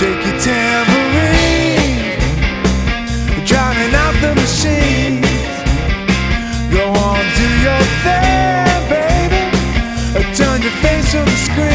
Shake your tambourine. Drowning out the machines Go on, do your thing, baby. Turn your face on the screen.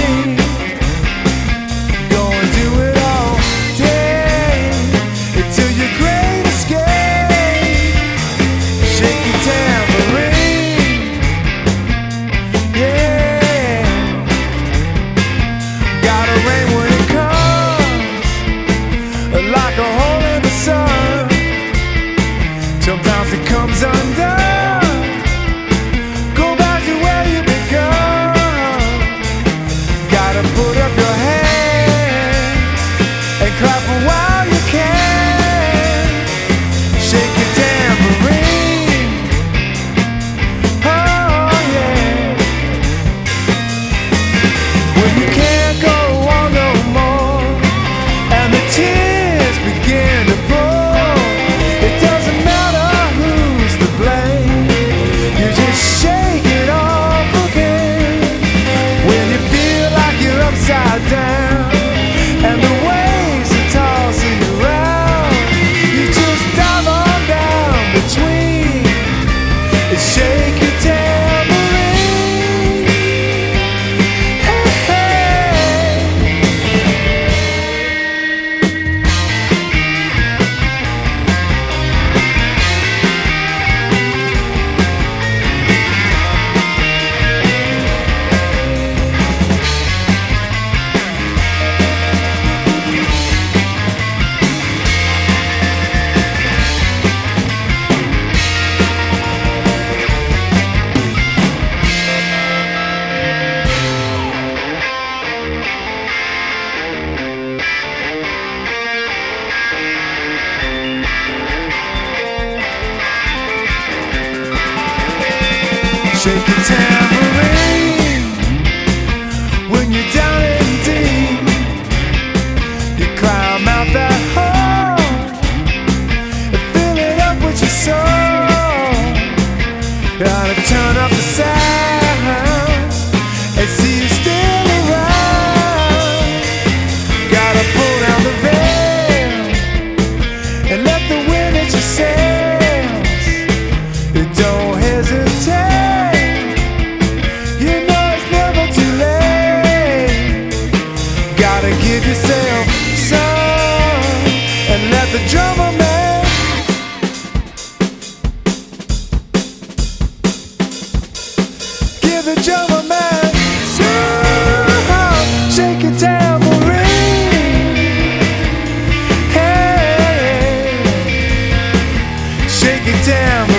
Take it down. the drummer man. So shake your tambourine. Hey, shake your tambourine.